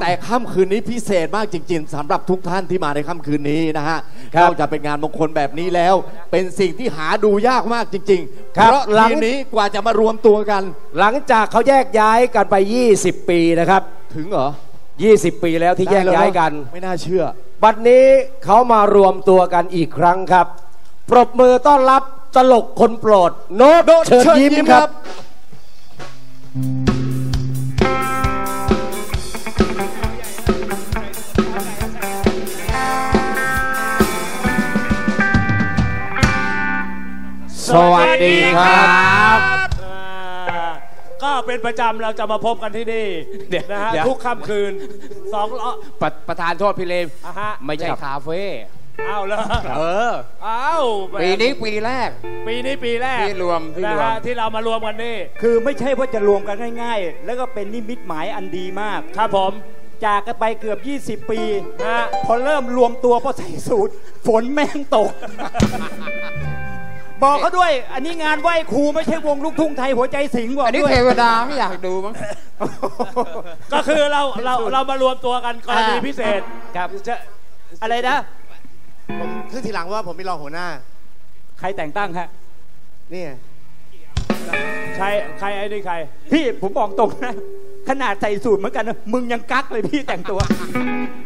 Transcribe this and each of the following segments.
แต่ค่ำคืนนี้พิเศษมากจริง ๆสำหรับทุกท่านที่มาในค่ำคืนนี้นะฮะครับนอกจากเป็นงานมงคลแบบนี้แล้ว เป็นสิ่งที่หาดูยากมากจริงๆครับเพราะหลังทีนี้กว่าจะมารวมตัวกัน หลังจากเขาแยกย้ายกันไป 20 ปีนะครับ ถึงเหรอ 20 ปีแล้วที่แยกย้ายกัน ไม่น่าเชื่อ บัดนี้เขามารวมตัวกันอีกครั้งครับ ปรบมือต้อนรับตลกคนโปรด โน้ตเชิญยิ้มครับ สวัสดีครับอ่าก็เป็นประจำเราจะมาพบกันที่นี่เดี๋ยวนะฮะเดี๋ยว ทุกค่ำคืนสองล้อประประธานโทษพี่เลมอะฮะไม่ใช่ครับคาเฟ่อ้าวเลยเออ อ้าวแหมปีนี้ปีแรก ปีนี้ปีแรกที่รวมที่นะรวม ฮะที่เรามารวมกันนี่คือไม่ใช่ว่าจะรวมกันง่ายๆ แล้วก็เป็นนิมิตหมายอันดีมาก ครับผมจากกันไปเกือบ 20 ปีฮะพอเริ่มรวมตัวพอใส่สูตร ฝนแม่งตก บอกเขาด้วย อันนี้งานไหว้ครูไม่ใช่วงลูกทุ่งไทยหัวใจสิงห์บอกอันนี้ด้วยเทวดาไม่อยากดูมั้ง ก็คือเราเราเรามารวมตัวกันกรณีพิเศษครับจะอะไรนะ ผมขึ้นทีหลังว่าผมเป็นรองหัวหน้า ใครแต่งตั้งฮะนี่ไงใครใครไอ้นี่ใคร พี่ผมบอกตรงนะขนาดใส่สูตรเหมือนกันนะมึงยังกักเลยพี่แต่งตัว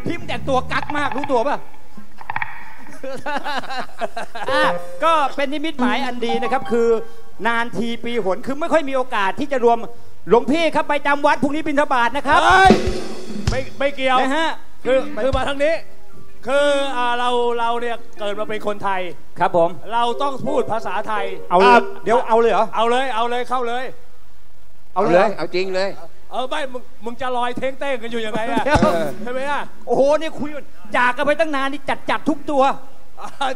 พี่มึงแต่งตัวกักมากรู้ตัวป่ะ อะก็เป็นนิมิตหมายอันดีนะครับ คือนานทีปีหนคือไม่ค่อยมีโอกาสที่จะรวมหลวงพี่ครับไปจำวัดพรุ่งนี้บิณฑบาตนะครับเฮ้ยไม่ไม่เกี่ยว นะฮะคือคือมาทางนี้ คืออ่าเราเราเนี่ยเกิดมาเป็นคนไทย ครับผมเราต้องพูดภาษาไทยเอาเลยเดี๋ยวเอาเลยเหรอเอาเลยเอาเลยเข้าเลย เอาเลยเลเหรอยเอาจริงเลย เออไม่มึงมึงจะลอยเท้งเต้งกันอยู่ยังไงอะเดี๋ยว ใช่ไหมอะโอ้โหนี่คุยจากกันไปตั้งนานนี่จัดจัดทุกตัวอ่า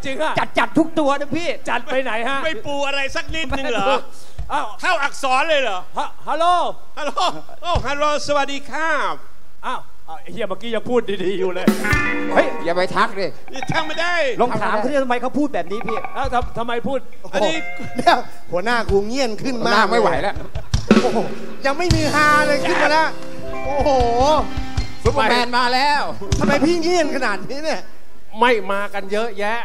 จริงอะจัดจัดทุกตัวนะพี่ จัดไปไหนฮะ ไม่ปูอะไรสักนิดนึงเหรออ้าวเท่าอักษรเลยเหรอฮะฮัลโหลฮัลโหลโอ้ฮัลโหลสวัสดีครับอ้าวอ้าวไอ้เฮียเมื่อกี้ยังพูดดีๆอยู่เลย เฮ้ย อย่าไปทักดินี่ทำไม่ได้ ลองถามเขาดิทำไมเขาพูดแบบนี้พี่อ้าวทำทำไมพูด อันนี้เนี่ยหัวหน้ากูเงียนขึ้นหมากน้าไม่ไหวแล้วโอ้โหยังไม่มีฮาเลยขึ้นมาแล้ว โอ้โหซุปเปอร์แมนมาแล้วทำไมพี่เงียนขนาดนี้เนี่ย ไม่มากันเยอะแยะ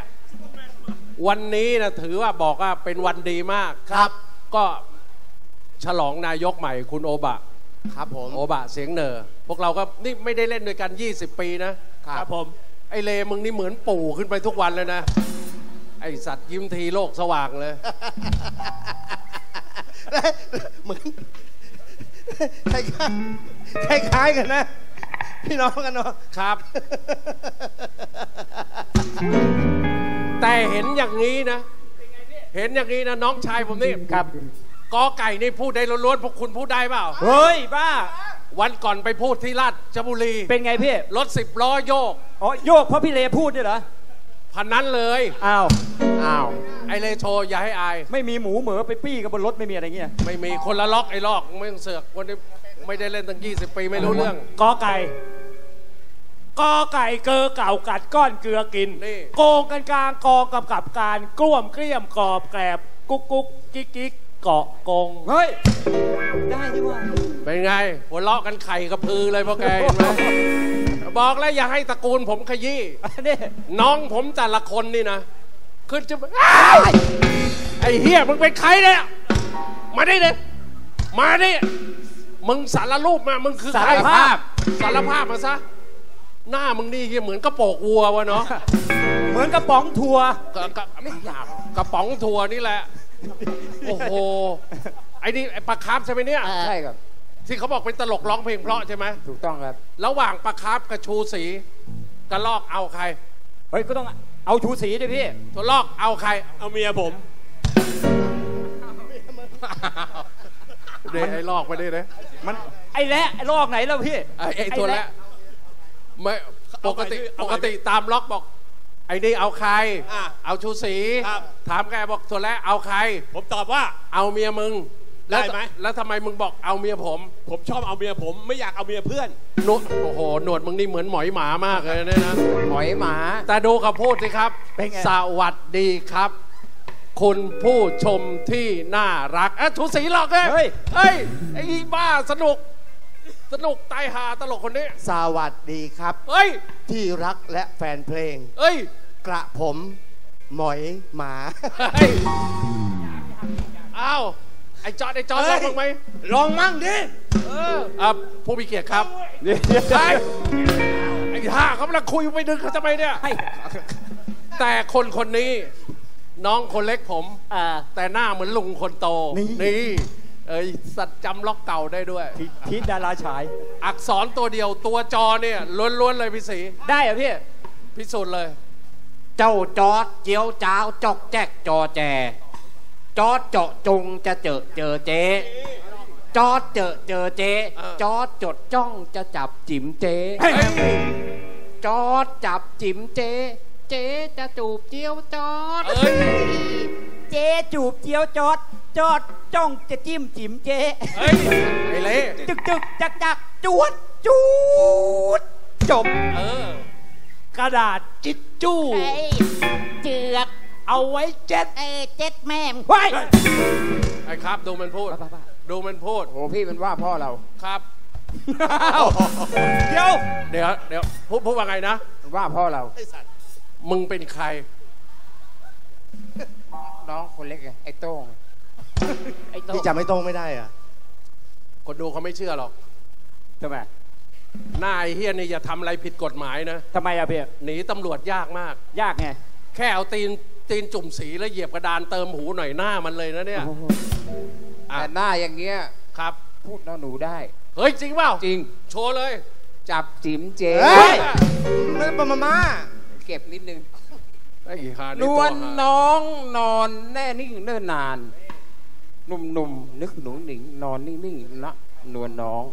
วันนี้นะถือว่าบอกว่าเป็นวันดีมากครับ ก็ฉลองนายกใหม่คุณโอบะ ครับผมโอบะเสียงเหนอพวกเราก็นี่ไม่ได้เล่นด้วยกัน 20 ปีนะครับผม ไอเลมึงนี่เหมือนปู่ขึ้นไปทุกวันเลยนะ ไอสัตว์ยิ้มทีโลกสว่างเลย เหมือนคล้ายๆคล้ายๆกันนะ พี่น้องกันเนาะครับ แต่เห็นอย่างนี้นะ เห็นอย่างนี้นะน้องชายผมนี่ครับกอไก่นี่พูดได้ล้วนๆพวกคุณพูดได้เปล่า เฮ้ยบ้า วันก่อนไปพูดที่ราชบุรี เป็นไงพี่ รถสิบล้อโยก อ๋อโยกเพราะพี่เลพูดด้วยเหรอ พันนั้นเลย อ้าว อ้าว ไอเลโชอย่าให้อาย ไม่มีหมูเหมือไปปี้กับบนรถไม่มีอะไรเงี้ย ไม่มีคนละล็อกไอ้ลอกไม่ต้องเสือกคนที่ ไม่ได้เล่นตั้ง 20 ปีไม่รู้เรื่อง กอไก่กอไก่เกอเก่ากัดก้อนเกลือกิน นี่ โกงกันกลางกองกำกับการกล้วมเกลี้ยมกรอบแกรบกุ๊กกุ๊กกิ๊กกิ๊กเกาะกง เฮ้ย ได้ดีว่าเป็นไง หัวเราะกันไข่กระพือเลยพวกแกเห็นไหมบอกแล้วอย่าให้ตระกูลผมขยี้นี่น้องผมแต่ละคนนี่นะคือจะอ้ายไอ้เฮียมึงเป็นใครเนี่ยมาได้เลยมาดิ มึงสารรูปมา มึงคือใครสารภาพ สารภาพมาซะ หน้ามึงนี่เฮียเหมือนกระโปกวัววะเนาะ เหมือนกระป๋องทัวร์กระกระกระป๋องถั่วนี่แหละ โอ้โห ไอ้นี่ไอ้ปลาคาร์ฟใช่ไหมเนี่ย ใช่ครับ ที่เขาบอกเป็นตลกร้องเพลงเพราะใช่ไหมถูกต้องครับ ระหว่างปลาคาร์ฟกับชูสีกระลอกเอาใคร เฮ้ยก็ต้องเอาชูสีด้วยพี่ตัวลอกเอาใคร เอาเมียผม เดี๋ยวไอ้ลอกไปดิเลยมันไอ้แระไอ้ลอกไหนแล้วพี่ไอ้ไอ้ตัวละไม่ปกติเอาปใหม่กติตามล็อกบอก ไอ้นี่เอาใครอะเอาชูสีครับถามแกบอกตัวละเอาใคร ผมตอบว่าเอาเมียมึงแล้วได้ไหมแล้วทำไมมึงบอกเอาเมียผม ผมชอบเอาเมียผมไม่อยากเอาเมียเพื่อนหนวดโอ้โหหนวดมึงนี่เหมือนหมอยหมามากเลยเนี่ยนะหอยหมา แต่ดูเขาพูดสิครับเป็นไงสวัสดีครับ คุณผู้ชมที่น่ารักอะชูสีหลอกเลยเฮ้ย เฮ้ย ไอ้บ้าสนุก สนุกตายหาตลกคนนี้ สวัสดีครับเอ้ย ที่รักและแฟนเพลงเอ้ย กระผม หมอยหมา เฮ้ยอ้าวไอ้จอดไอ้จอดลองบ้างไหมลองมั่งดิเอออะผู้มีเกียรติครับไอ้ไอ้ห่าเขากำลังคุยไปดึงเขาทำไมเนี่ยให้แต่คนคนนี้ น้องคนเล็กผม อ่า แต่หน้าเหมือนลุงคนโต นี่ นี่เอ้ยสัตว์จำล็อกเก่าได้ด้วยพีพีทดาราฉาย อักษรตัวเดียวตัวจอเนี่ยล้วนๆเลยพี่สีได้เหรอพี่ พิสูจน์เลย เจ้าจอดเจียวจ้าวจอกแจ๊กจอแจ จอดเจาะจงจะเจอเจอเจ จอดเจอเจอเจ เออ จอดจดจ้องจะจับจิ๋มเจ เฮ้ย จอดจับจิ๋มเจ เจจะจูบเจียวจอด เอ้ยเจ๊จูบเจียวจอด จอดจ้องจะจิ้มจิ๋มเจ๊เฮ้ยไอ้เละจึกจึกจักจักจวดจูดจบ เออ กระดาษจิตจู้เอ้ยเจือกเอาไว้เจ็ดเอ้ยเจ็ดแม่มไว้ไอ้ครับดูมันพูด ดูมันพูด โอ้พี่มันว่าพ่อเราครับ เดี๋ยว เดี๋ยว เดี๋ยวพูดพูดว่าไงนะมันว่าพ่อเรา มึงเป็นใคร น้องคนเล็กไงไอ้โต้งไอ้โต้พี่จำไม่ตรงไม่ได้อะคนดูเขาไม่เชื่อหรอกทำไมหน้าไอ้เฮียนี่อย่าทำอะไรผิดกฎหมายนะทำไมอะพี่หนีตำรวจยากมาก ยากไง แค่เอาตีนตีนจุ่มสีแล้วเหยียบกระดานเติมหูหน่อยหน้ามันเลยนะเนี่ยอะแต่หน้าอย่างเงี้ยครับ พูดน้องหนูได้ เฮ้ยจริงเปล่าจริง โชว์เลย จับจิ๋มเจเฮ้ย ไม่มามามา เก็บนิดนึงไอ้หานนตัววลหาน้องนอนแน่นิ่งเนิ่นนาน หนุ่มๆนึกหนูหนิงนอนนิ่งๆนะนวลน้อง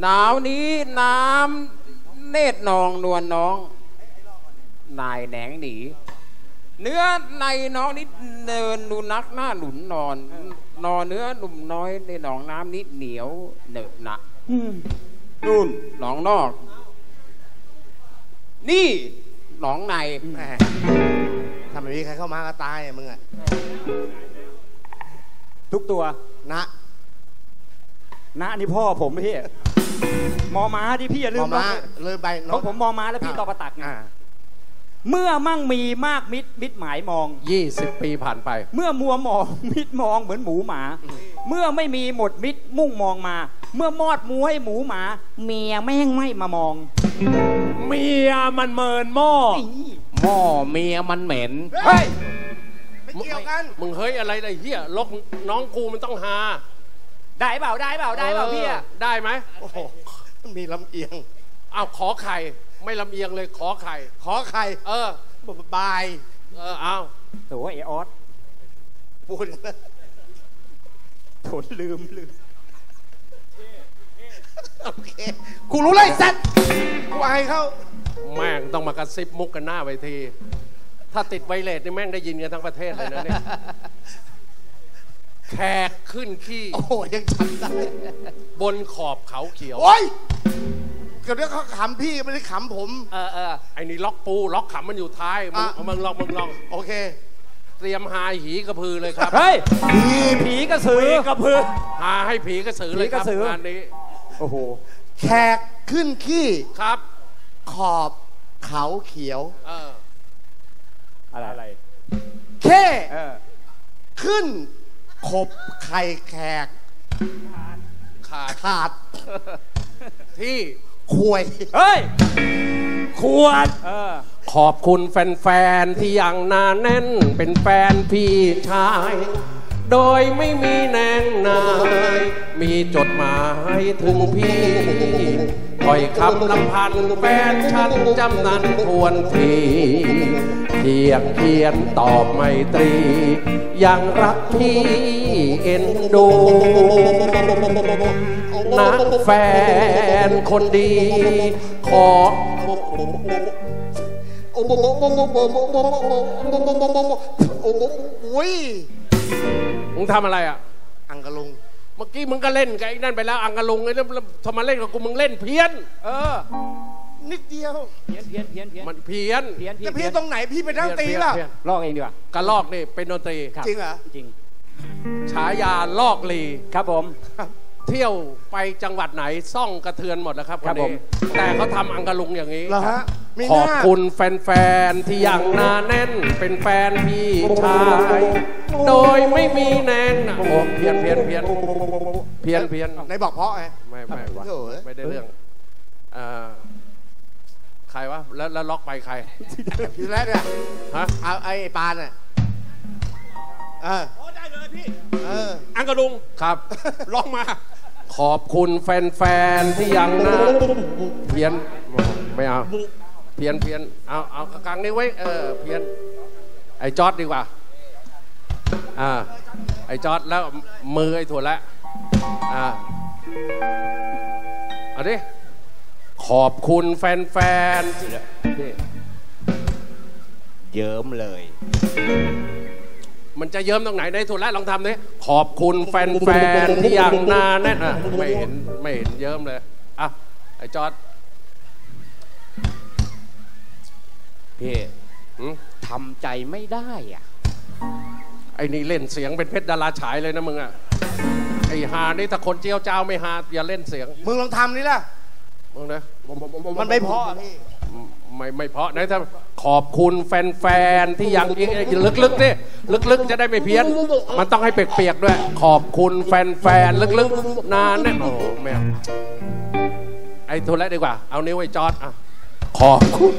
หนาวนี้น้ำเนตรนองนวลน้อง นายแหนงหนี เนื้อในน้องนิดเนินดูนักหน้าหนุนนอน นอนเนื้อหนุ่มน้อยในหนองน้ำนิดเหนียวเหนอะหนะนู่นหนองนอก นี่ หนองในแหมทำแบบนี้ใครเข้ามาก็ตายอะมึงอะทุกตัวนะนะนี่พ่อผมพี่มอม้าที่พี่อย่าลืมอมมานะเลยไปเพราะผมมอม้าแล้วพี่ต่อประตักไงอ่าเมื่อมั่งมีมากมิดมิดหมายมองยี่สิบปีผ่านไป เมื่อมัวมองมิดมองเหมือนหมูหมา เมื่อไม่มีหมดมิดมุ่งมองมา เมื่อมอดมูให้หมูหมา เมียแม่งไม่มามอง เมียมันเมินหม้อนี่หม้อเมียมันเหม็นเฮ้ยไม่เกี่ยวกันมึงเฮ้ยอะไรไอ้เฮียลกน้องกูมันต้องหาได้เปล่าได้เปล่าได้เปล่าพี่อะเออได้ไหมโอ้โหมีลำเอียงอ้าวขอไข่ไม่ลำเอียงเลยขอไข่ ขอใครเออบาย เออเอาโถ่ไอออสพูดนะ โถลืมลืมโอเคกูรู้เลยสัตว์กูอายเขาแม่งต้องมากระซิบมุกกันหน้าเวที ถ้าติดไวเลสนี่แม่งได้ยินกันทั้งประเทศเลยนะเนี่ยแขกขึ้นขี้โอ้โหยังจำได้บนขอบเขาเขียวโอ้ยเกิดเรื่องเขาขำพี่ไม่ได้ขำผม เออเออไอ้นี่ล็อกปูล็อกขำมันอยู่ท้ายมึงอะมึงลองมึงลองโอเค เตรียมหาหีกระพือเลยครับเฮ้ยผีกระสือผีกระพือ หาให้ผีกระสือเลยครับผีกระสือ งานนี้โอ้โห แขกขึ้นขี้ครับขอบเขาเขียว เอออะไรอะไรเข้เออขึ้น ขบไข่แขกขาดขาดที่ควย เฮ้ยขวดเออ ขอบคุณแฟนๆ ที่ยังหนาแน่นเป็นแฟนพี่ชาย โดยไม่มีแนงนาย มีจดหมายถึงพี่คอยคำลำพันแฟนฉันจำนันทวนทีเพียงเขียนตอบไมตรี ยังรักพี่เอ็นดูนักแฟนคนดี ขอ อุ้ยมึงทำอะไรอะอังกะลุงเมื่อกี้มึงก็เล่นกับไอ้นั่นไปแล้วอังกะลุงไอ้นั่นแล้วทำไมาเล่นกับกูมึงเล่นเพี้ยนเออนิดเดียวเพี้ยนเพี้ยนเพี้ยนเพี้ยนมันเพี้ยนเพี้ยนเพี้ยจะนพี่เพี้ยนตรงไหนพี่ไปนั่งตีล่ะเพี้ยนลอกเองดีกว่ากระลอกนี่เป็นดนตรีจริงเหรอจริงฉายาลอกลีครับผม เที่ยวไปจังหวัดไหนซ่องกระเทือนหมดแล้วครับครับวันนี้ผมแต่เขาทำอังกะลุงอย่างนี้เหรอฮะมีขอบหน้าคุณแฟนๆที่ยังหนาแน่นเป็นแฟนพี่ชายโดยไม่มีแนงนะโอ้เพี้ยนเพี้ยนเพี้ยนเพี้ยนเพี้ยน ในบอกเพราะไง ไม่ไม่วะโถ่เอ้ย ไม่ได้เรื่องเอ่อใครวะแล้วแล้วล็อกไปใคร ทีแรกเนี่ยฮะ เอาไอ้ปานน่ะเออ โอ้ได้เลย พี่เอออังกะลุงครับลองมา ขอบคุณแฟนๆที่ยังหนาเพี้ยนไม่เอาเพี้ยนเพี้ยนเอาเอากลางนี้ไว้เออเพี้ยนไอ้จอดดีกว่าอ่าไอ้จอดแล้วมือไอ้ถั่วละอ่าเอาดิขอบคุณแฟนๆนี่เยิ้มเลย มันจะเยิ้มตรงไหนในถั่วละลองทำดิขอบคุณแฟนๆที่ยังหนาแน่นอะไม่เห็นไม่เห็นเยิ้มเลยอะไอ้จอดพี่หืมทำใจไม่ได้อะไอ้นี่เล่นเสียงเป็นเพชรดาราฉายเลยนะมึงอะไอ้ฮานี่ถ้าคนเจียวเจ้าไม่ฮาอย่าเล่นเสียง มึงลองทำนี่ล่ะมึงนะมันไม่เพราะอะพี่ ไม่ไม่เพราะนะถ้าขอบคุณแฟนๆที่ยังลึกๆนี่ลึกๆ จะได้ไม่เพี้ยน มันต้องให้เปียกๆด้วย ขอบคุณแฟนๆลึกๆ นานแน่โอ้แมวไอ้ทุนแล้วดีกว่า เอานิ้วไอ้จอดอะขอบคุณ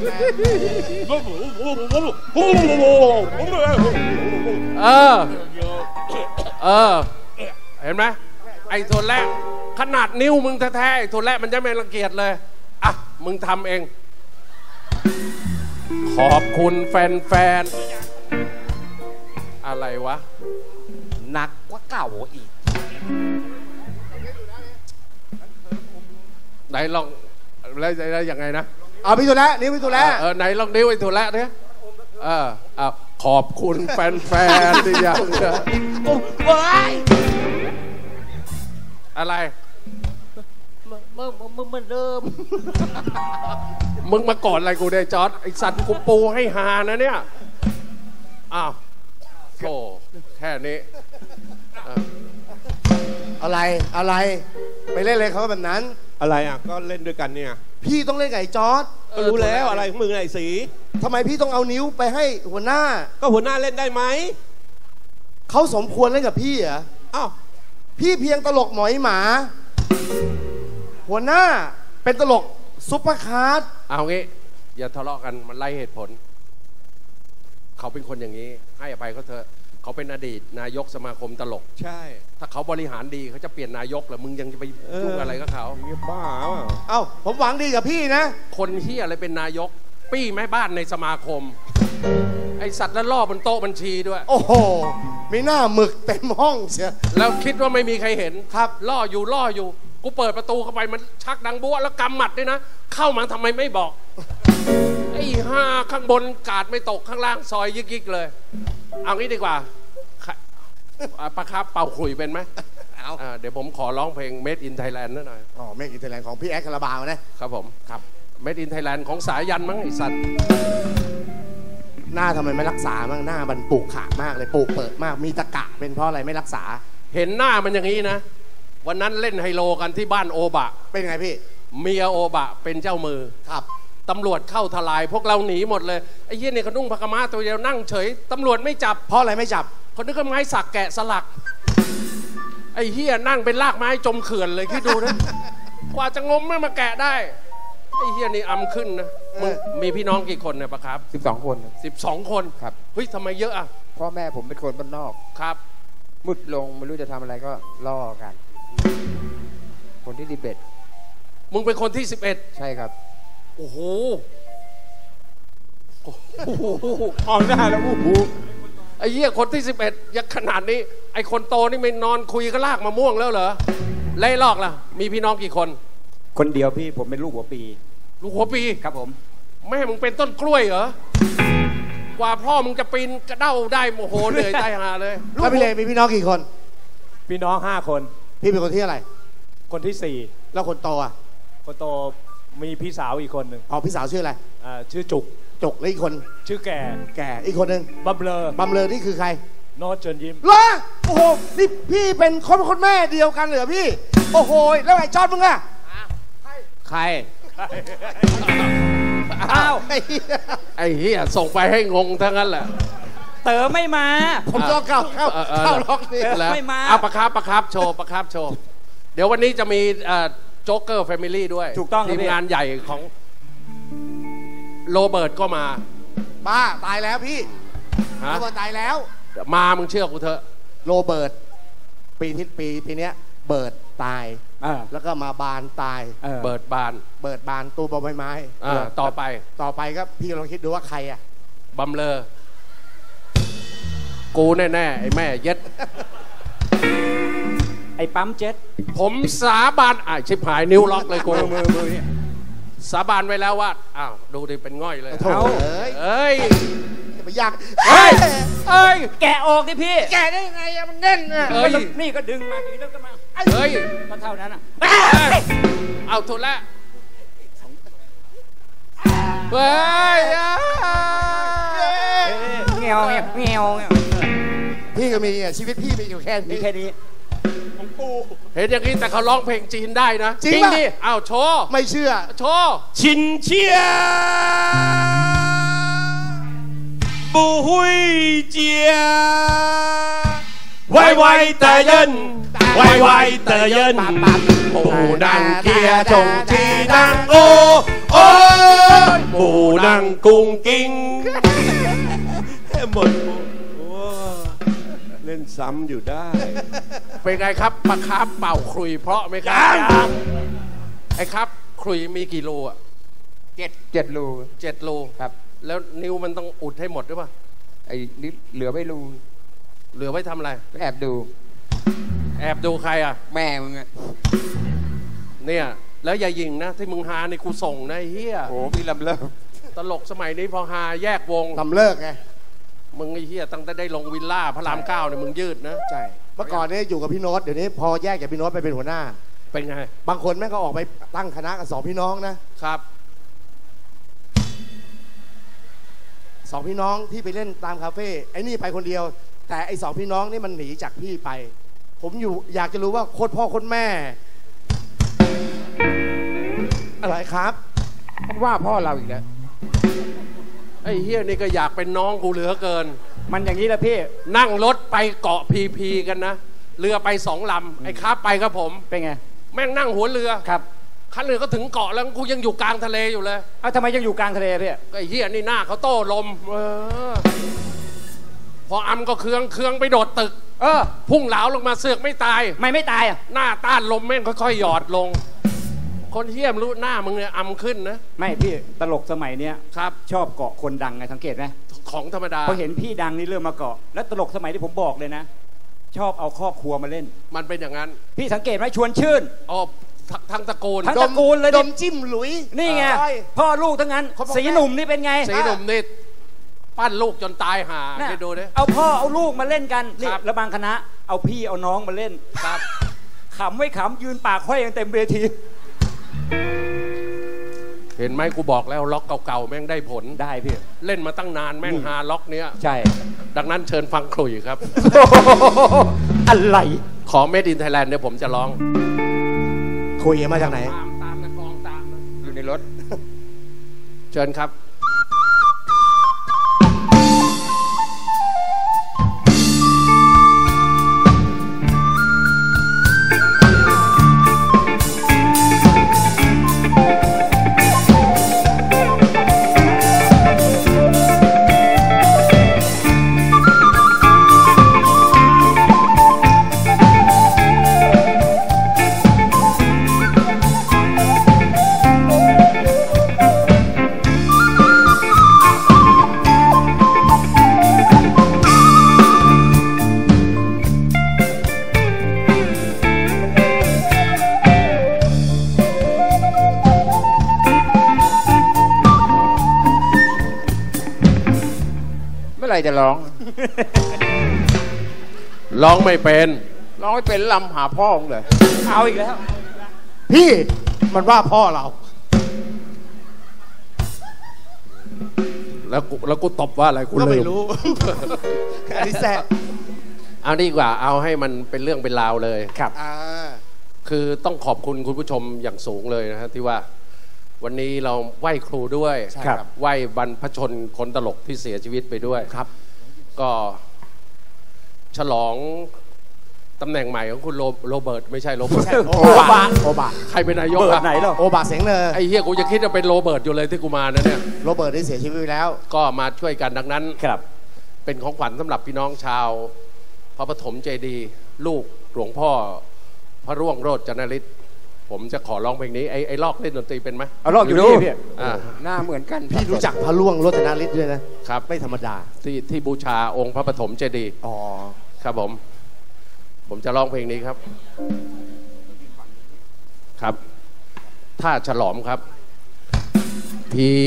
เออเออ เห็นไหมไอ้ทุนแรกขนาดนิ้วมึงแท้ๆไอ้ทุนแรกมันจะไม่รังเกียจเลยอะมึงทำเอง ขอบคุณแฟนๆ อะไรวะ หนักกว่าเก่าอีก ไหนลองแล้วแล้วยังไงนะ เอาพี่ตุละนี่พี่ตุละเออไหนลองนิ้วไอ้ถั่วละเนี่ยเออเอาขอบคุณแฟนๆที่ยังอะไร เมื่อเมื่อเมื่อเดิม มึงมาก่อนอะไรกูได้จอร์ดไอสัตว์กูปูให้หานะเนี่ย อ้าวโธ่แค่นี้เอออะไรอะไร ไปเล่นเลยเขาแบบนั้น อะไรอะก็เล่นด้วยกันเนี่ยพี่ต้องเล่นกับไอ้จอร์ดก็รู้แล้วอะไรของมึงไอ้สี ทำไมพี่ต้องเอานิ้วไปให้หัวหน้า ก็หัวหน้าเล่นได้ไหมเขาสมควรเล่นกับพี่เหรออ้าวพี่เพียงตลกหมอยหมา หัวหน้าเป็นตลก ซุปเปอร์คาร์ดเอางี้ อย่าทะเลาะกันมันไล่เหตุผล เขาเป็นคนอย่างนี้ ให้อภัยเขาเถอะเขาเป็นอดีต นายกสมาคมตลก ใช่ถ้าเขาบริหารดีเขาจะเปลี่ยนนายกเหรอมึงยังจะไปเออยุ่งอะไรกับเขาเงี้ยบ้าเปล่าเอ้าผมหวังดีกับพี่นะ คนที่อะไรเป็นนายก ปี้แม่บ้านในสมาคม ไอสัตว์แล้วล่อบนโต๊ะบัญชีด้วย โอ้โหมีหน้าหมึกเต็มห้องเชียวแล้วคิดว่าไม่มีใครเห็นครับล่ออยู่ล่ออยู่ กูเปิดประตูเข้าไปมันชักดังบัวแล้วกำหมัดด้วยนะ เข้ามาทำไมไม่บอก ไอ้ห้าข้างบนกาดไม่ตกข้างล่างซอยยิกๆเลย เอางี้ดีกว่าใครอะปลาคาร์ฟเป่าขลุ่ยเป็นไหมเอาอ่าเดี๋ยวผมขอร้องเพลง Made in Thailand นิดหน่อย อ๋อ Made in Thailand ของพี่แอ๊ดคาราบาวนะ ครับผม ครับ Made in Thailand ของสายันมั้งไอสัตว์ หน้าทำไมไม่รักษาบ้างหน้ามันปลูกขามากเลยปลูกเปิดมาก มีตะกะเป็นเพราะอะไรไม่รักษา เห็นหน้ามันอย่างนี้นะ วันนั้นเล่นไฮโลกันที่บ้านโอบะ เป็นไงพี่ เมียโอบะเป็นเจ้ามือครับตำรวจเข้าทลาย พวกเราหนีหมดเลยไอ้เหี้ยเนี่ยเขานุ่งผ้ากม้าตัวเดียวนั่งเฉยตำรวจไม่จับเพราะอะไรไม่จับคนนึกว่าไม้สักแกะสลัก ไอ้เหี้ยนั่งเป็นลากไม้จมเขื่อนเลยคิดดูนะกว่าจะงมมันมาแกะได้ไอ้เหี้ยนี่อำขึ้นนะมึงมีพี่น้องกี่คนเนี่ยปะครับ12คนสิบสองคนครับเฮ้ยทำไมเยอะอะพ่อแม่ผมเป็นคนบ้านนอกครับ มุดลงไม่รู้จะทำอะไรก็ล่อกัน คนที่ดีเบตมึงเป็นคนที่สิบเอ็ดใช่ครับ โอ้โหมองหน้าแล้วอู้หูไอ้เหี้ยคนที่สิบเอ็ดยักขนาดนี้ ไอ้คนโตนี่ไม่นอนคุยก็ลากมะม่วงแล้วเหรอไล่ลอกล่ะ มีพี่น้องกี่คน คนเดียวพี่ผมเป็นลูกหัวปี ลูกหัวปีครับผม แม่มึงเป็นต้นกล้วยเหรอกว่าพ่อมึงจะปีนกระเด้าได้โมโหเหนื่อยใจหาเลยถ้าพี่เลมีพี่น้องกี่คน พี่น้องห้าคน พี่เป็นคนที่อะไร คนที่สี่แล้วคนโตอะคนโตมีพี่สาวอีกคนหนึ่งอ๋อพี่สาวชื่ออะไรอ่าชื่อจุกจกแล้วอีกคนชื่อแก่แก่อีกคนหนึ่งบับเบลอบำเลอนี่คือใครโน้ตเชิญยิ้มเหรอโอ้โหนี่พี่เป็นคนคนแม่เดียวกันเหรอพี่ โอ้โหแล้วไอ้จอดมึงอะใครอ้าวไอ้เหี้ยไอ้เหี้ยส่งไปให้งงทั้งนั้นแหละ เต๋อไม่มา ผมลองเข้าเข้าเออเออเข้าล็อกนี่แล้วไม่มาเอาปลาคาร์ฟปลาคาร์ฟโชว์ปลาคาร์ฟโชว์ เดี๋ยววันนี้จะมี Joker Family ด้วย ถูกต้องครับทีมพี่งานใหญ่ของโรเบิร์ตก็มาบ้าตายแล้วพี่ฮะโรเบิร์ตตายแล้ว มามึงเชื่อกูเถอะ โรเบิร์ตปีที่ปีปีเนี้ยเบิร์ดตายเออแล้วก็มาบานตายเออเบิร์ดบาน เบิร์ดบานตูบอใบไม้อ่าต่อไป ต่อไปก็พี่ลองคิดดูว่าใครอะบำเลอ กูแน่ๆไอ้แม่เย็ด ไอ้ปั๊มเจ็ตผมสาบานอะชิบหายนิ้วล็อกเลยกูมือมือเนี่ยสาบานไว้แล้วว่าอ้าวดูดิเป็นง่อยเลยโถ่เอาเอ้ย เอ้ยอย่าไปอยากเฮ้ยเอ้ย แกะออกดิพี่แกได้ยังไงอะมันแน่นอะเอ้ย นี่ก็ดึงมาอย่างนี้แล้วก็มาเฮ้ย ก็เท่านั้นอะเอาทุนละเฮ้ยอะ เงี้ยวเงี้ยวเงี้ยวเงี้ยว พี่ก็มีอะชีวิตพี่มีอยู่แค่ มี นี้ แค่นี้ เห็นอย่างนี้แต่เขาร้องเพลงจีนได้นะ จริงปะ ดิอ้าวโชว์ ไม่เชื่อ โชว์ ชินเชีย不会讲，歪歪的人，歪歪的人，不能叫从其人哦哦，不能恭敬。หมดว้า เล่นซ้ำอยู่ได้ เป็นไงครับปลาคาร์ฟเป่าขลุ่ยเพราะไหมครับยังไอ้ครับขลุ่ยมีกี่รูอะเจ็ดเจ็ดรูเจ็ดรูครับ แล้วนิ้วมันต้องอุดให้หมดหรือเปล่าไอ้นี่เหลือไม่รูเหลือไว้ทำอะไร แอบดู แอบดูใครอะ แม่มึงอะเนี่ย แล้วอย่ายิงนะ ที่มึงฮาในกูส่งนะไอ้เหี้ยโอ้พี่ลำเลิกตลกสมัยนี้พอฮาแยกวง ทำเลิกไง มึงไอ้เฮียตั้งแต่ได้ลงวิลล่าพระรามเก้าเนี่ยมึงยืดนะ ใช่เมื่อก่อนเนี่ยอยู่กับพี่โน้ตเดี๋ยวนี้พอแยกจากพี่โน้ตไปเป็นหัวหน้า เป็นไง บางคนแม่งก็ออกไปตั้งคณะกันสองพี่น้องนะครับสองพี่น้องที่ไปเล่นตามคาเฟ่ไอ้นี่ไปคนเดียว แต่ไอ้สองพี่น้องนี่มันหนีจากพี่ไป ผมอยู่อยากจะรู้ว่าโคตรพ่อโคตรแม่ อะไรครับมันว่าพ่อเราอีกแล้ว ไอ้เฮียนี่ก็อยากเป็นน้องกูเหลือเกิน มันอย่างนี้แหละพี่ นั่งรถไปเกาะพีพีกันนะ เรือไปสองลำไอ้ครับไปครับผม เป็นไง แม่งนั่งหัวเรือครับคันเรือก็ถึงเกาะแล้วกูยังอยู่กลางทะเลอยู่เลยเอาทำไมยังอยู่กลางทะเลพี่ก็ไอ้เฮียนี่หน้าเขาโต้ลม เออ พออำก็เคืองเคืองไปโดดตึก เออ พุ่งเหลาลงมาเสือกไม่ตาย ไม่ไม่ตายอะหน้าต้านลมแม่งค่อยๆหยอดลง คนเฮียมนรู้หน้ามึงเนี่ยอำขึ้นนะ ไม่พี่ตลกสมัยเนี้ยครับ ชอบเกาะคนดังไงสังเกตไหมของธรรมดาพอเห็นพี่ดังนี่เริ่มมาเกาะ แล้วตลกสมัยที่ผมบอกเลยนะ ชอบเอาครอบครัวมาเล่น มันเป็นอย่างนั้น พี่สังเกตไหมชวนชื่นอ๋อททั้งตระกูลทั้งตระกูลเลยดิดมจิ้มหลุย นี่ไงใช่พ่อลูกทั้งนั้นเขาบอกสีหนุ่มนี่เป็นไง สีหนุ่มนี่ปั้นลูกจนตายห่าน่ะไปดูดิเอาพ่อเอาลูกมาเล่นกันนี่ครับแล้วบางคณะ เอาพี่เอาน้องมาเล่นครับขำไม่ขำยืนปากห้อยกันเต็มเวที เห็นไหมกูบอกแล้วล็อกเก่าๆแม่งได้ผล ได้พี่ เล่นมาตั้งนานแม่งฮาล็อกเนี้ย ใช่ ดังนั้นเชิญฟังขลุ่ยครับ อะไร ขอ Made in Thailand เดี๋ยวผมจะร้อง ขลุ่ยมาจากไหน ตามตามนะกลองตามนะอยู่ในรถ เชิญครับ ไหร่จะร้อง ร้องไม่เป็นร้องไม่เป็นลำหาพ่อมึงเลยเอาอีกแล้ว พี่มันว่าพ่อเรา แล้วกูแล้วกูตบว่าอะไรกูก็ลืไม่มรู้ อันนี้แซ่บเอาดีกว่าเอาให้มันเป็นเรื่องเป็นราวเลย ครับ อ่า คือต้องขอบคุณคุณผู้ชมอย่างสูงเลยนะฮะที่ว่า วันนี้เราไหว้ครูด้วยใช่ครับ ไหว้บรรพชนคนตลกที่เสียชีวิตไปด้วย ครับ ก็ฉลองตำแหน่งใหม่ของคุณโรโรเบิร์ตไม่ใช่โรเบิร์ตโอบะโอบะใครเป็นนายกเบิร์ดอะไหนหรอโอบะเสียงเลยไอ้เหี้ยกูจะคิดว่าเป็นโรเบิร์ตอยู่เลยที่กูมานะเนี่ย โรเบิร์ตได้เสียชีวิตไปแล้ว ก็มาช่วยกันดังนั้น ครับ เป็นของขวัญสำหรับพี่น้องชาว พระปฐมเจดีย์ลูกหลวงพ่อพระร่วงโรจนฤทธิ์ ผมจะขอร้องเพลงนี้ไอ้ไอ้ลอกเล่นดนตรีเป็นไหมเอาลอกอยู่นี่พี่อ่าหน้าเหมือนกันพี่รู้จักพระล่วงโรจนาฤทธิ์ด้วยนะครับไม่ธรรมดาที่ที่บูชาองค์พระปฐมเจดีย์อ๋อครับผม ผมจะร้องเพลงนี้ครับ ครับ ท่าฉลอมครับ พี่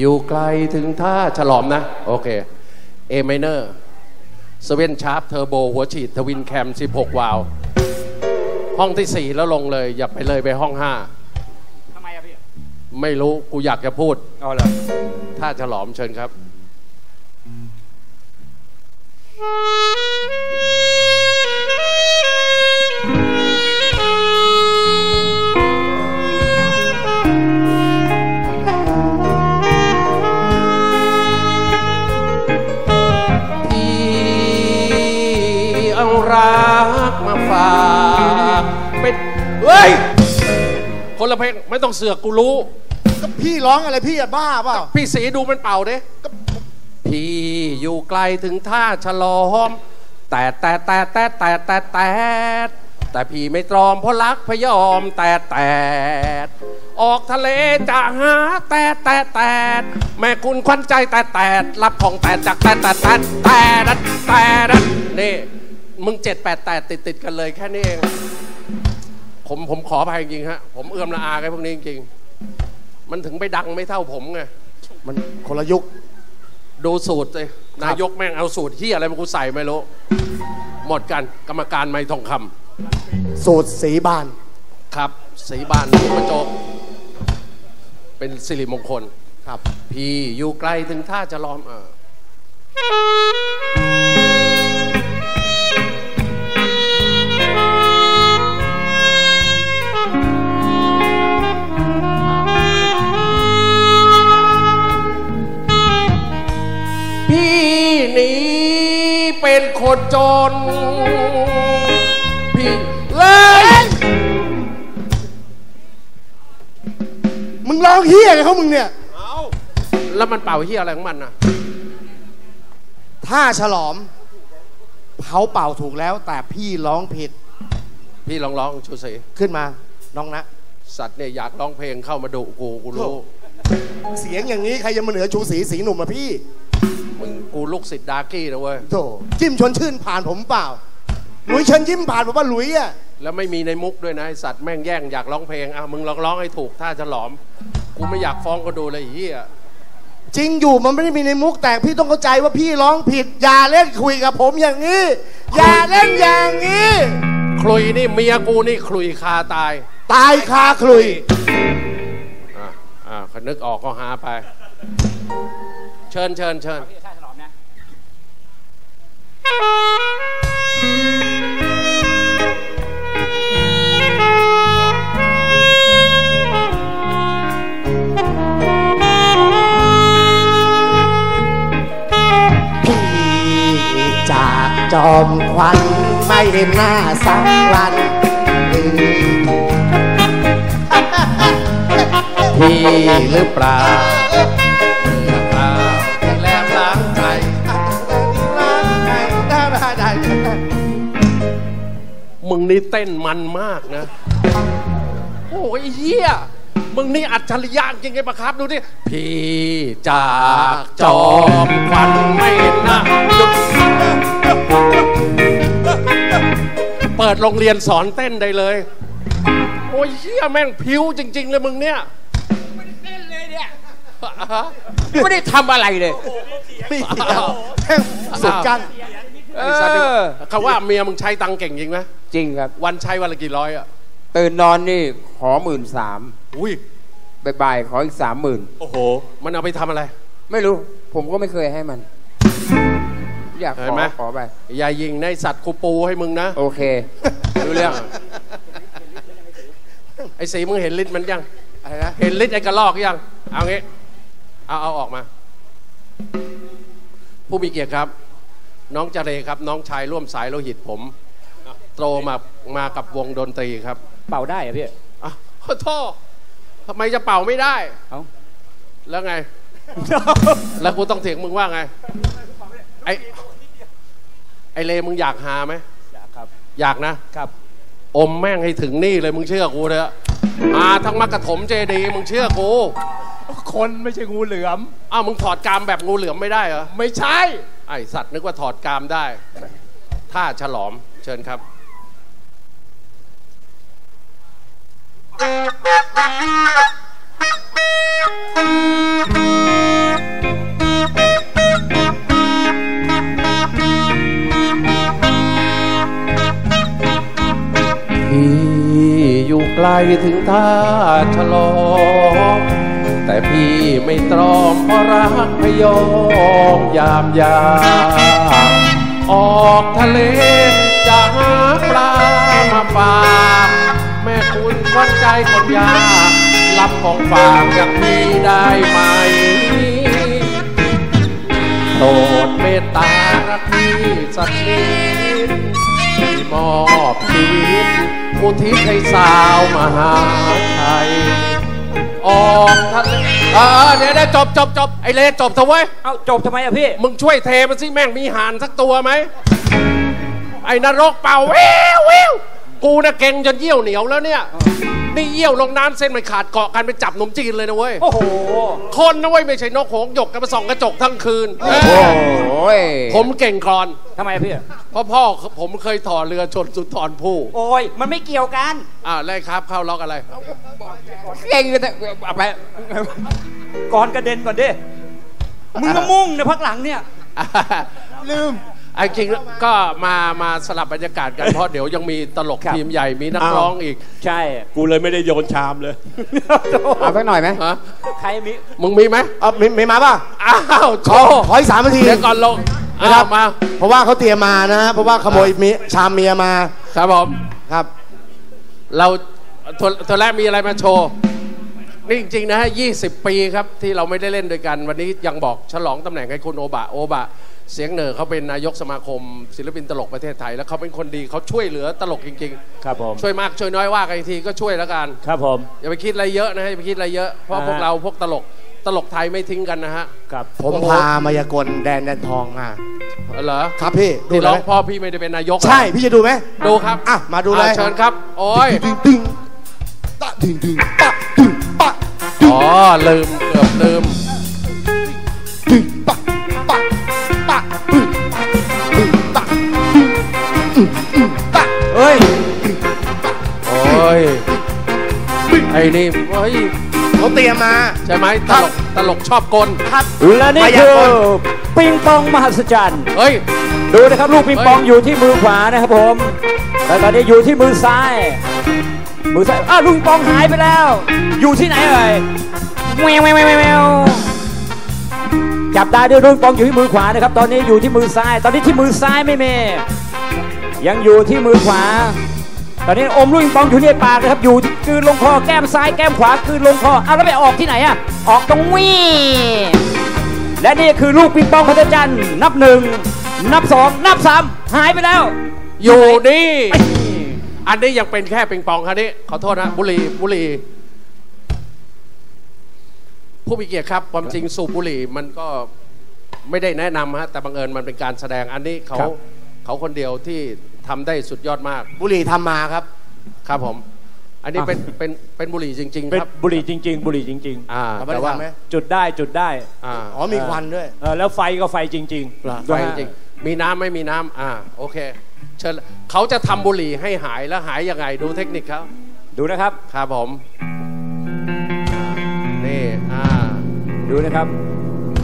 อยู่ไกลถึงท่าฉลอมนะ โอเคเอไมเนอร์supercharge เทอร์โบหัวฉีด twin cam 16 วาล์ว ห้องที่4แล้วลงเลย อย่าไปเลยไปห้องทำไมอะพี่5ไม่รู้กูอยากจะพูด เอาเลยท่าฉลอมเชิญครับพี่ ละเพลงไม่ต้องเสือกกูรู้ ก็พี่ร้องอะไรพี่อะบ้าเปล่าพี่สีดูมันเป่าเด้พี่อยู่ไกลถึงท่าฉลอม แต่แต่แต่แต่แต่แต่แต่แต่พี่ไม่ตรอมเพราะรักพยอมแต่แต่ออกทะเลจะหาแต่แต่แต่แม่คุณควันใจแต่แต่รับของแต่จากแต่แต่แต่แต่ดัดแต่ดัดนี่มึงเจ็ดแปดแต่ติดติดๆกันเลยแค่นี้เอง ผมผมขออภัยจริงๆฮะผมเอื้อมละอากับพวกนี้จริงๆมันถึงไปดังไม่เท่าผมไงมันคนละยุค ดูสูตรเลยนายกแม่งเอาสูตรที่อะไรมากูใส่ไม่รู้หมดกันกรรมการไม่ทองคำสูตรสีบาน ครับ สีบานกระจก เป็นสิริมงคล ครับ พี่อยู่ไกลถึงท่าจะล้อมเออ นจนพี่เอ้ยมึงร้องเฮียอะไรเขามึงเนี่ยแล้วมันเป่าเฮียอะไรของมันน่ะท่าฉลอมเขาเป่าถูกแล้ว แต่พี่ร้องผิด พี่ลองร้องชูสิขึ้นมา น้องนะ สัตว์เนี่ยอยากร้องเพลงเข้ามาดุกูกูรู้ เสียงอย่างนี้ใครจะมาเหนือชูสีสีหนุ่มมาพี่มึงกู ลูกศิษย์ดาร์กี้นะเว้ยโถจิ้มชวนชื่นผ่านผมเปล่า หลุยเชิญยิ้มผ่านผมว่าหลุยอะแล้วไม่มีในมุกด้วยนะไอสัตว์แม่งแย่งอยากร้องเพลงอะมึงลองร้องให้ถูกท่าฉลอม กูไม่อยากฟ้องก็ดูเลยไอ้เฮียจริงอยู่มันไม่ได้มีในมุกแต่พี่ต้องเข้าใจว่าพี่ร้องผิด อย่าเล่นคุยกับผมอย่างนี้ อย่าเล่นอย่างนี้ คลุยนี่เมียกูนี่คลุยคาตาย ตายคาคลุยอะอะขนึกออกก็หาไป เชิญเชิญเชิญ อมควันไม่เห็นหน้าสักวันพี่หรือเปล่าเมื่อคราวแลมล้างใจมึงนี่เต้นมันมากนะ โอ้ยเฮียมึงนี่อัจฉริยะจริงไงปะครับดูดิพี่จากจอมควันไม่นะหยุด เปิดโรงเรียนสอนเต้นได้เลย โอ้ยเฮียแม่งพิ้วจริง ๆ เลยมึงเนี่ย ไม่ได้ทำอะไรเลยไม่เกี่ยวแม่งสุดกันเอไอ้สัตว์อเขาว่าเมียมึงใช้ตังค์เก่งจริงไหมจริงครับ วันใช้วันละกี่ร้อยอะตื่นนอนนี่ขอหมื่นสามอุ้ยบ่ายๆขออีกสามหมื่นโอ้โห มันเอาไปทำอะไร ไม่รู้ ผมก็ไม่เคยให้มัน อยากเห็ขนอไหม ขอไป อย่ายิงในสัตว์คูปูให้มึงนะ โอเคดูเรื่อง ไอ้สีมึงเห็นลิ้นมันยัง อะไรนะ เห็นลิ้นไอ้กระลอกยัง เอางี้ เอาเอาออกมา ผู้มีเกียรติครับ น้องเจเรครับ น้องชายร่วมสายโลหิตผม โตมามากับวงดนตรีครับเป่าได้เหรอพี่ อะขอโทษทำไมจะเป่าไม่ได้ เอ้า แล้วไง แล้วกูต้องเถียงมึงว่าไง ไอ ไอเลมึงอยากหาไหมอยากครับ อยากนะครับ อมแม่งให้ถึงนี่เลยมึงเชื่อกูเถอะมาทั้งมักกะถมเจดีย์มึงเชื่อกูคนไม่ใช่งูเหลือมอ้าวมึงถอดกรามแบบงูเหลือมไม่ได้เหรอไม่ใช่ ไอสัตว์นึกว่าถอดกรามได้ถ้าฉลอมเชิญครับ พี่อยู่ไกลถึงท่าฉลองแต่พี่ไม่ตรอมเพราะรักพยองยามยา ออกทะเลจะหาปลามาฝากแม่คุณควันใจคนยากรับของฝากจากพี่ได้ไหมโปรดเมตตารักพี่สักนิดที่ มอบชีวิต อุทิศให้สาวมหาชัย ออกทะเลเออเดี๋ยวได้จบจบจบไอเลจบเถอะเว้ย เอ้าจบทำไมอะพี่ มึงช่วยเทมันสิแม่งมีหานสักตัวไหม ไอ้นรกเป่าวิววิวกูน่ะเก่งจนเยี่ยวเหนียวแล้วเนี่ย นี่เยี่ยวลงน้ำเส้นมันขาดเกาะกันไปจับหนมจีนเลยนะเว้ย โอ้โห คนนะเว้ยไม่ใช่นกหงส์หยกกันมาส่องกระจกทั้งคืน โอ้ยผมเก่งกรอน ทำไมอะพี่ เพราะพ่อผมเคยถอเรือชนสุนทรภู่โอ้ย มันไม่เกี่ยวกัน อ่าไล่ครับ เข้าล็อกอะไร เก่งแต่เอาไป ก่อนกระเด็นก่อนดิ มึงก็มุ่งในพักหลังเนี่ย ลืมไอ้ จริงๆก็มามาสลับบรรยากาศกันเพราะเดี๋ยวยังมีตลกครับทีมใหญ่มีนักอ้าว ร้องอีกใช่ กูเลยไม่ได้โยนชามเลย เอาสักหน่อยไหมฮะใครมีมึงมีไหมเอาไม่ไม่มาป่ะอ้าวโชขอว์ขออีกสามนาที เดี๋ยวก่อนลงนะคครัรับบมาเพราะว่าเขาเตรียมมานะเพราะว่าขโมยมีชามเมียมาครับผม ครับ เราตัวตัวแรกมีอะไรมาโชว์นี่จริง ๆ นะฮะ 20 ปีครับ ที่เราไม่ได้เล่นด้วยกัน วันนี้ยังบอกฉลองตำแหน่งให้คุณโอบะโอบะ เสียงเหนือเขาเป็นนายกสมาคม ศิลปินตลกประเทศไทย แล้วเขาเป็นคนดีเขาช่วยเหลือตลกจริงครับผม ๆ ช่วยมากช่วยน้อยว่ากันอีกทีก็ช่วยแล้วกัน ครับผม อย่าไปคิดอะไรเยอะนะฮะอย่าไปคิดอะไรเยอะเพราะอ่าฮะพวกเราพวกตลกตลกไทยไม่ทิ้งกันนะฮะครับ ผมพามายากลแดนแดนทองมาเหรอครับพี่ดูที่เลร้องยพ่อพี่ไม่ได้เป็นนายกเหรอใช่พี่จะดูไหมดูครับอะมาดูเลยอะเชิญครับ โอ้ยดึงดึงตะดึงดึงปะดึงปะดึงอ๋อลืมเกือบลืม ปะเฮ้ย โอ้ย ไอ้นี่เฮ้ยเขาเตรียมมา ใช่ไหมตลกตลกชอบกลครับและนี่มาคืยาอกลปิงปองมหัศจรรย์เฮ้ย ดูนะครับลูกปิงปองเฮ้ยอยู่ที่มือขวานะครับผมแต่ตอนนี้อยู่ที่มือซ้าย มือซ้าย อ้าวลูกปิงปองหายไปแล้ว อยู่ที่ไหนเอ่ยแววแววแววแววจับได้ด้วยลูกปิงปองอยู่ที่มือขวานะครับ ตอนนี้อยู่ที่มือซ้าย ตอนนี้ที่มือซ้ายไม่มี ยังอยู่ที่มือขวา ตอนนี้อมลูกปิงปองอยู่ในปากนะครับ อยู่ที่กลืนลงคอแก้มซ้ายแก้มขวากลืนลงคอเอาแล้วไปออกที่ไหนอะออกตรงวี่และนี่คือลูกปิงปองพัฒจันทร์นับหนึ่งนับสองนับสามหายไปแล้ว อยู่นี่อันนี้ยังเป็นแค่ปิงปองครับนี่ขอโทษนะบุหรีบุหรีผู้มีเกียรติครับความจริงสูบบุหรี่มันก็ไม่ได้แนะนำฮะแต่บังเอิญมันเป็นการแสดงอันนี้เขาครับเขาคนเดียวที่ ทำได้สุดยอดมาก บุหรี่ทำมาครับครับผม อันนี้เป็นเป็นเป็นบุหรี่จริงเป็ๆนครับบุหรี่จริง ๆ บุหรี่จริงอ่าเอาไปแต่ว่าทำไหมๆจุดได้จุดได้อ่าอ๋อมีควันด้วยเออแล้วไฟก็ไฟจริงเหรอๆไฟจริงๆมีน้ำไม่มีน้ำอ่าโอเคเชิญเขาจะทำบุหรี่ให้หายแล้วหายยังไงดูเทคนิคเขาดูนะครับ ครับผมนี่อ่าดูนะครับ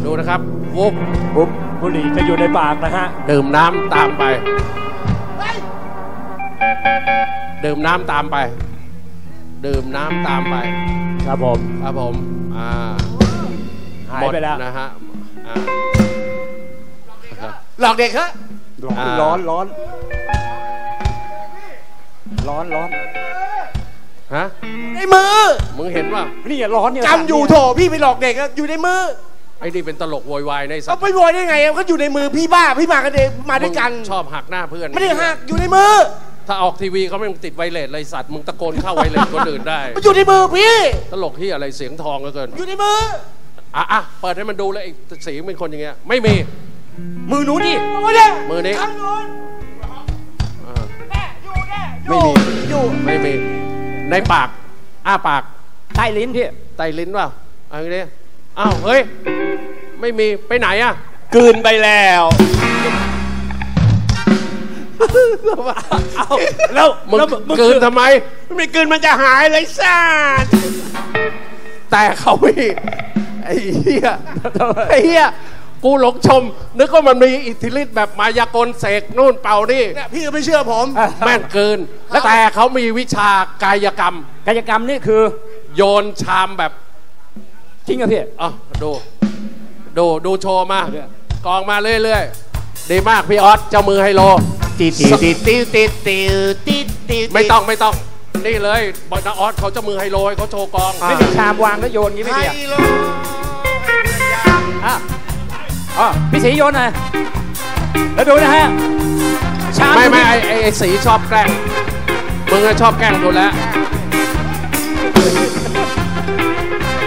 ดูนะครับวุบปุ๊บบุหรี่จะอยู่ในปากนะฮะ ดื่มน้ำตามไป ดื่มน้ำตามไป ดื่มน้ำตามไป ครับผมครับผมอ่าหายไปแล้ว หมดนะฮะอ่าหลอกเด็กฮะร้อนร้อนร้อนร้อนร้อนฮะไอ้มือมึงเห็นป่ะนี่อะร้อนเนี่ยจำอยู่โถพี่ไปหลอกเด็กอะอยู่ในมือไอ้นี่เป็นตลกโวยวายในสัเอาตว์ไปโวยได้ไงอะก็อยู่ในมือพี่บ้าพี่มากันเองมาด้วยกัน มึงชอบหักหน้าเพื่อนไม่ได้หักอยู่ในมือ ถ้าออกทีวีเขาไม่ติดไวเลสเลยสัตว์มึงตะโกนเข้าไวเลสคนอื่นได้ มันอยู่ในมือพี่ ตลกที่อะไรเสียงทองเหลือเกินอยู่ในมืออะอะเปิดให้มันดูเลยไอ้สีเป็นคนอย่างเงี้ยไม่มีมือหนูดิมือเนี่ยมือนี้ข้างโน้นอ่าแน่อยู่แน่อไม่ยู่มีอยู่ไม่มีในปาก อ้าปากใต้ลิ้นพี่ไตลิ้นเปล่าเอะไรนี้อ้าวเฮ้ยไม่มีไปไหนอะ กลืนไปแล้ว แล้วมึงแล้วมึงกลืนทำไม ไม่กลืนมันจะหายเลยซ่าแต่เขาไม่ไอ้เหี้ยไอ้เหี้ยกูหลงชม นึกว่ามันมีอิทธิฤทธิ์แบบมายากลเสกนู่นเป่านี่เนี่ยพี่ก็ไม่เชื่อผม แม่งเกิน แต่เขามีวิชากายกรรม กายกรรมนี่คือโยนชามแบบจริงอะพี่อะดู ดูดูโชว์มา กองมาเรื่อยๆ ดีมากพี่ออสเจ้ามือไฮโลติดติดติดติดติดติดติดไม่ต้องไม่ต้อง นี่เลยบอยนาออสเขาเจ้ามือไฮโลให้เขาโชว์กองไม่มีชามวางแล้วโยนอย่างงี้ไม่ไฮดีอะโลอะอ๋อพี่สีโยนหน่อยแล้วดูนะฮะชามไม่ไม่ไอไอ้ไอ้สีชอบแกล้งมึงอะชอบแกล้งดูแล้ว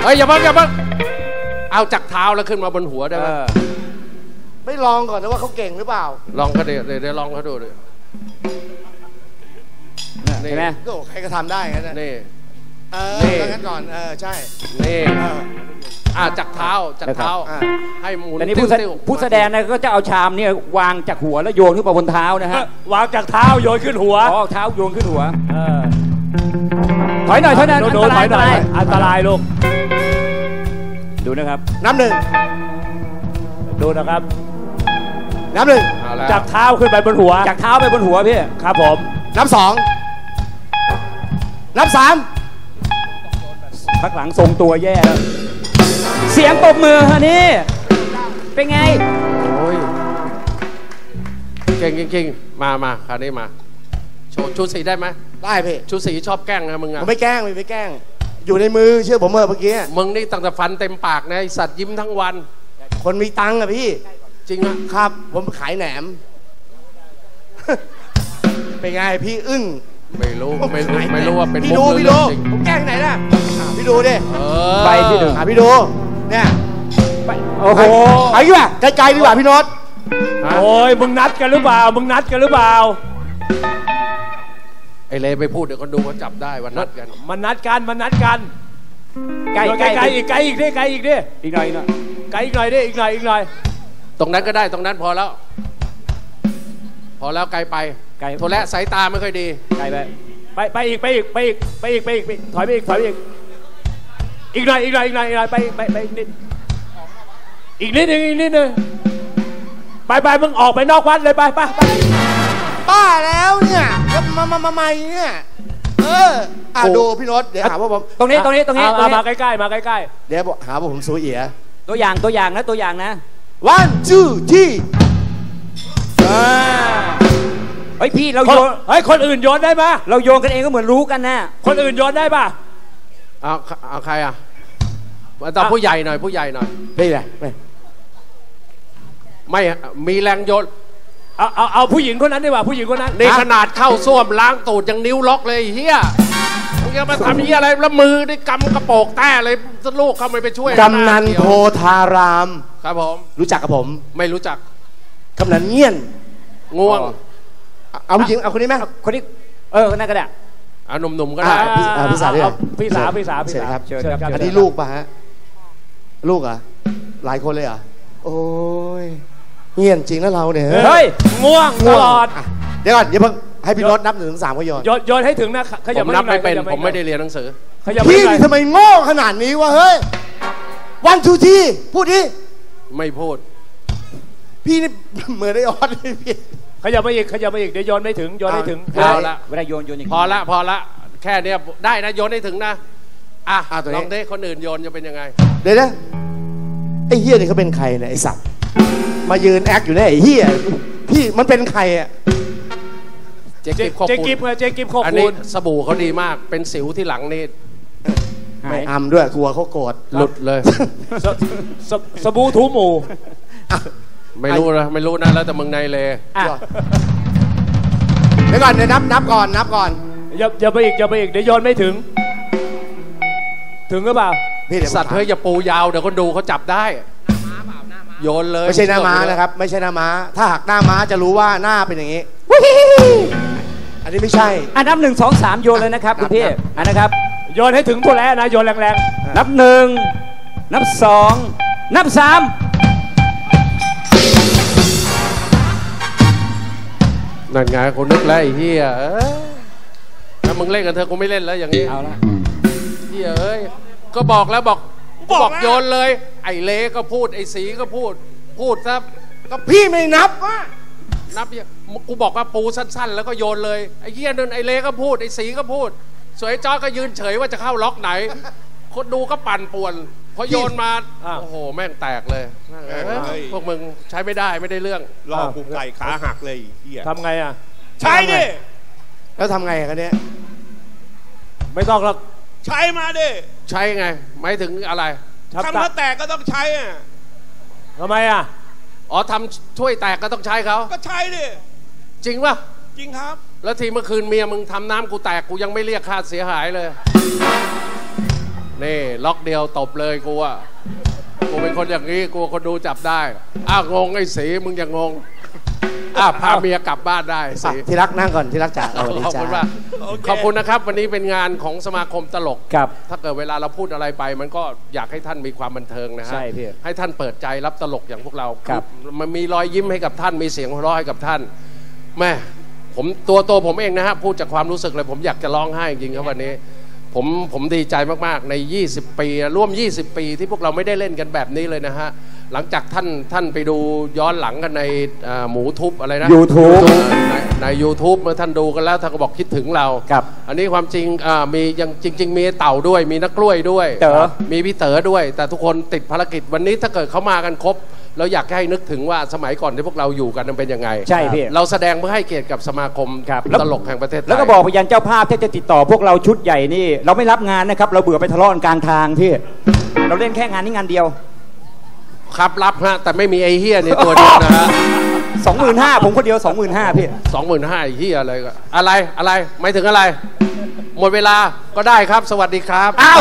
เฮ้ยอย่าเพิ่งอย่าเพิ่งเอาจากเท้าแล้วขึ้นมาบนหัวได้เอไหม อ ไม่ลองก่อนนะว่าเขาเก่งหรือเปล่า ลองเขาเดี๋ยวเดี๋ยวเดี๋ยวลองเขาดูดิเห็นไหมก็ใครก็ทำได้งั้นนะนี่ เออนี่งั้นก่อน เออ ใช่นี่ เออ อ่าจากเท้าจากเท้า อ่าให้หมุนแต่นี่ผู้แสติ้วๆผู้แสดงนะก็จะเอาชามเนี่ยวางจากหัวแล้วโยนขึ้นไปบนเท้านะฮะวางจากเท้าโยนขึ้นหัวอ๋อเท้าโยนขึ้นหัว เออถอยหน่อยถอยหน่อยโดอันนถตอยหน่ราอยยอันตรายลูกดูนะครับ น้ำหนึ่งดูนะครับ น้ำหนึ่งเอาแล้ว จากเท้าขึ้นไปบนหัว จากเท้าไปบนหัวพี่ ครับผมน้ำสองน้ำสามพักหลังทรงตัวแย่แล้วเสียงปรบมือฮะนี่ เป็นไง โอ้ยเก่งจริงๆมามาคราวนี้มาโชว์ชุดสีได้ไหมได้พี่ชุดสีชอบแกล้งนะมึงผอะมไม่แกล้งไม่ไม่แกล้ง อยู่ในมือเชื่อผมเมื่อเมื่อกี้ มึงนี่ตั้งแต่ฟันเต็มปากนะไอสัตว์ยิ้มทั้งวัน คนมีตังค์อะพี่ จริงอะครับ ผมขายแหนม เป็นไงพี่อึ้ง ไม่รู้ผมไม่รู้ขายแหนไม่รู้ว่าเป็นพี่มุดูกหรือพี่เรื่ดูองจริงผมแกล้งไหนน่ะอะพี่ดูดิเออไปที่หนึ่งอะพี่ดูเนี่ยโอ้โหไปดีกว่าไกลๆดีกว่าพี่โน็อตฮะโอ้ยมึงนัดกันหรือเปล่ามึงนัดกันหรือเปล่าไอเลไปพูดเดี๋ยวคนดูเขาจับได้วันนัดกัน มันนัดกันมันนัดกันใกล้โยนใกล้ไกลๆอีกไกลอีกดิไกลอีกดิอีกหน่อยอีกหน่อยไกลอีกหน่อยดิอีกหน่อยอีกหน่อย ตรงนั้นก็ได้ตรงนั้นพอแล้ว พอแล้วไกลไปไกล โทรและสายตาไม่ค่อยดี ไกลไปไปไปอีกไปอีกไปอีกไปอีกไปอีกไปอีกถอยไปอีกถอยไปอีกอีกหน่อยอีกหน่อยอีกหน่อยอีกหน่อยไปไปไปอีกนิดอีกนิดนึงอีกนิดนึงไปไปมึงออกไปนอกวัดเลยไปไปไปบ้าแล้วเนี่ยแล้วมามามาใหม่เนี่ย เอออะโอ้ดูพี่โน็อตเดี๋ยวหาว่าผมตรงนี้ตรงนี้ตรงนี้เอาตรงเอามานี้ใกล้ๆมาใกล้เดี๋ยวบอกหาว่าผมซูเอียตัวอย่างตัวอย่างนะตัวอย่างนะ one two three อ่าเฮ้ยพี่เราๆคนโยนเฮ้ยคนอื่นโยนได้ปะเราโยนกันเองก็เหมือนรู้กันนะคนอื่นโยนได้ปะเอาเอาใครอะมาต่อผู้ใหญ่หน่อยผู้ใหญ่หน่อยไม่ไงไม่ไม่อะมีแรงโยนเอาเอาเอาผู้หญิงคนนั้นดีกว่าผู้หญิงคนนั้นนี่ขนาดเข้าส้วมล้างตูดยังนิ้วล็อกเลยไอ้เฮียมึงจะมาทำเฮียอะไรแล้วมือได้กำกระโปรงแต้เลยลูกเขาไม่ไปช่วยกำนันโพธาราม ครับผม รู้จักกับผม ไม่รู้จักกำนันเงี้ยนง่วง เอาผู้หญิงเอาคนนี้ไหมคนนี้เออนั่นก็ได้เอาหนุ่มๆก็ได้อะพี่อะพี่สาวด้วยเอพี่สาวพี่สาวพี่เชิญสาวครับเชิญครับอันนี้ลูกป่ะฮะลูกเหรอะหลายคนเลยเหรอะโอ้ยเงียนจริงนะเราเนี่ยเฮ้ยง่วงตลอดะเดี๋ยวก่อนเดี๋ยวเพิ่งให้พี่รถนับหนึ่งถึงสามก็โยนโยนโยนให้ถึงนะขผยับมนับไม่เป็นขยัผมไม่ได้เรียนหนังสือขยับพี่ไม่นี่ได้ทำไมโง่ขนาดนี้วะเฮ้ยวันทูทีพูดดิ ไม่พูด พี่นี่เหมือนไอ้ออสเลยพี่ ขยับไปอีกขยับไปอีกเดี๋ยวโยนไม่ถึงโยนให้ถึงเอาละ เวลาโยนโยนอย่างนี้พอละพอละ แค่เนี้ยได้นะโยนให้ถึงนะ อะอะตัวนี้ ลองดิคนอื่นโยนจะเป็นยังไง เดี๋ยวนะไอ้เฮียนี่เขาเป็นใครเนี่ยไอ้สัตว์มายืนแอคอยู่เนี่ยไอ้เฮียพี่มันเป็นใครอะเจ๊เจ๊กิฟขอบเจ๊คุกิฟณไงเจ๊กิฟขอบอันคุนี้ณสบู่เขาดีมากเป็นสิวที่หลังนี่ ไม่อำด้วยกลัวเขาโกรธหลุดเลยสสสบู่ทูหมูไม่รู้นะไม่รู้นะแล้วแต่มึงในเลยอะเดี๋ยวก่อนเดี๋ยวนับนับก่อนนับก่อนอย่าอย่าไปอีกอย่าไปอีกเดี๋ยวโยนไม่ถึง ถึงหรือเปล่าพี่เดี๋ยวผมสัตว์เฮ้ยอย่าปูยาวเดี๋ยวคนดูเขาจับได้โยนเลยไม่ใช่หน้าม้านะครับ ไม่ใช่หน้าม้า ถ้าหักหน้าม้าจะรู้ว่าหน้าเป็นอย่างนี้ อันนี้ไม่ใช่อะนับหนึ่งสองสามโยนเลยนะครับคุณพี่อะนะครับ โยนให้ถึงตัวแล้วนะ โยนแรงนับหนึ่ง นับสอง นับสามนั่นไงกูนึกแล้วไอ้เหี้ยเอ้ยถ้ามึงเล่นกันเธอะกูไม่เล่นแล้วอย่างนี้เอาละเหี้ยเอ้ย ก็บอกแล้วบอกบอกโยนเลย ไอ้เลก็พูดไอ้สีก็พูด พูดซะก็พี่ไม่นับว่านับเหี้ยกูบอกว่าปูสั้น ๆ แล้วก็โยนเลยไอ้เหี้ยนั่นไอ้เลก็พูดไอ้สีก็พูด สวยจ้อก็ยืนเฉยว่าจะเข้าล็อกไหน คนดูก็ปั่นป่วนพอโยนมาโอ้โห แม่งแตกเลยเอ้ย พวกมึงใช้ไม่ได้ไม่ได้เรื่องรอกูไก่ขาหักเลยไอ้เฮียๆทำไงอะ ใช้ดิ แล้วทำไงกันเนี่ยไม่ต้องหรอกใช้มาดิใช้ไงหมายถึงอะไร ทำทำตาถ้าแตกก็ต้องใช้อะทำไมอะ อ๋อทำถ้วยแตกก็ต้องใช้เขาก็ใช้ดิจริงป่ะ จริงครับ แล้วทีเมื่อคืนเมียมึงทำน้ำกูแตกกูยังไม่เรียกค่าเสียหายเลย นี่ล็อกเดียวตบเลยกูอะกูเป็นคนอย่างนี้กูคนดูจับได้ อ้าวงงไอ้สีมึงอย่างงง อ้าวพาเมียกลับบ้านได้อะสีที่รักนั่งก่อนที่รักจ๋าเอาวันนี้ขอบจ้าคุณมากขอบคุณนะครับ วันนี้เป็นงานของสมาคมตลก ครับถ้าเกิดเวลาเราพูดอะไรไป มันก็อยากให้ท่านมีความบันเทิงนะฮะใช่พี่ให้ท่านเปิดใจรับตลกอย่างพวกเราครับมันมีรอยยิ้มให้กับท่านมีเสียงหัวเราะให้กับท่านแม่ ผมตัวตัวผมเองนะฮะพูดจากความรู้สึกเลย ผมอยากจะร้องไห้จริงๆครับวันนี้ ผมผมดีใจมากๆใน 20 ปี ร่วม 20 ปีที่พวกเราไม่ได้เล่นกันแบบนี้เลยนะฮะ หลังจากท่านท่านไปดูย้อนหลังกันในอ่าหมูทุบอะไรนะ YouTube ในใน YouTube เมื่อท่านดูกันแล้วท่านก็บอกคิดถึงเรา ครับ อันนี้ความจริงอ่ามียังจริง ๆ มีเต่าด้วย มีนักกล้วยด้วย เต๋อ มีพี่เต๋อด้วย แต่ทุกคนติดภารกิจวันนี้ถ้าเกิดเขามากันครบ เราอยากให้นึกถึงว่าสมัยก่อนที่พวกเราอยู่กันมันเป็นยังไงใช่พี่ เราแสดงเพื่อให้เกียรติกับสมาคมครับตลกแห่งประเทศไทยแล้วก็บอกพยานเจ้าภาพที่จะติดต่อพวกเราชุดใหญ่นี่ เราไม่รับงานนะครับ เราเบื่อไปทะเลาะกันกลางทางพี่ เราเล่นแค่งานนี้งานเดียว ครับรับฮะแต่ไม่มีไอ้เฮียในตัวเดียวนะฮะ25,000ผมคนเดียว25,000พี่สองหมื่นห้าไอ้เฮียอะไรก็อะไรอะไรไม่ถึงอะไร หมดเวลาก็ได้ครับ สวัสดีครับอ้าว